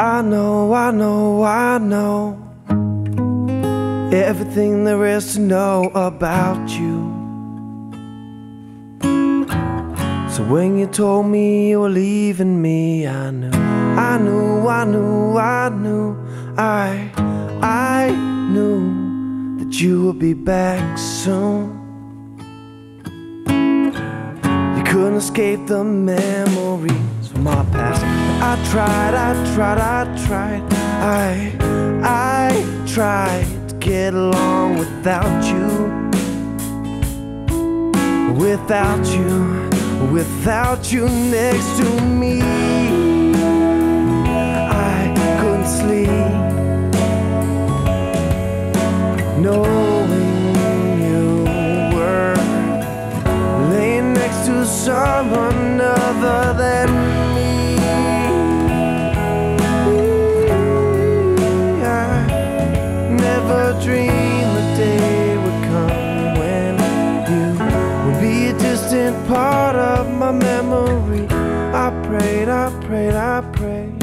I know, I know, I know everything there is to know about you. So when you told me you were leaving me, I knew, I knew, I knew, I knew, I, I knew that you would be back soon. You couldn't escape the memories from our past. I tried, I tried, I tried, I, I tried to get along without you. Without you, without you next to me, memory. I prayed, I prayed, I prayed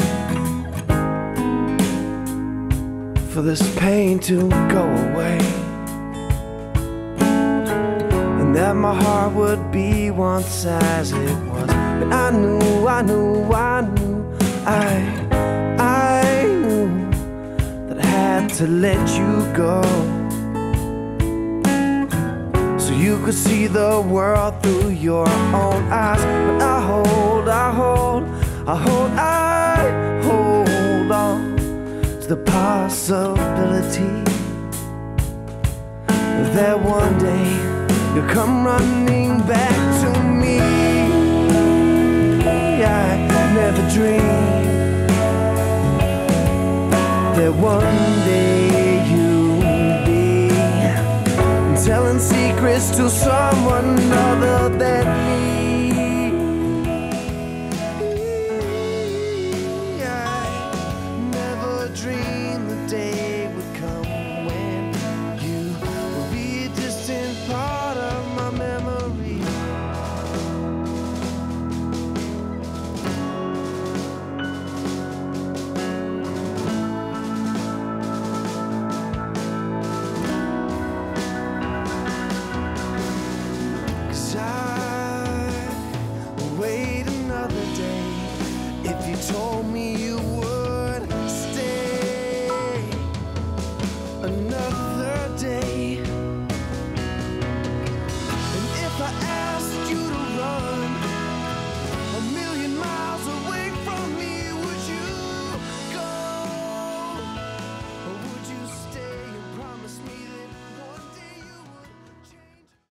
for this pain to go away. And that my heart would be once as it was. But I knew, I knew, I knew, I, I knew that I had to let you go. You could see the world through your own eyes. But I hold, I hold, I hold, I hold on to the possibility that one day you'll come running back to me. I never dreamed that one day secrets to someone other than. told me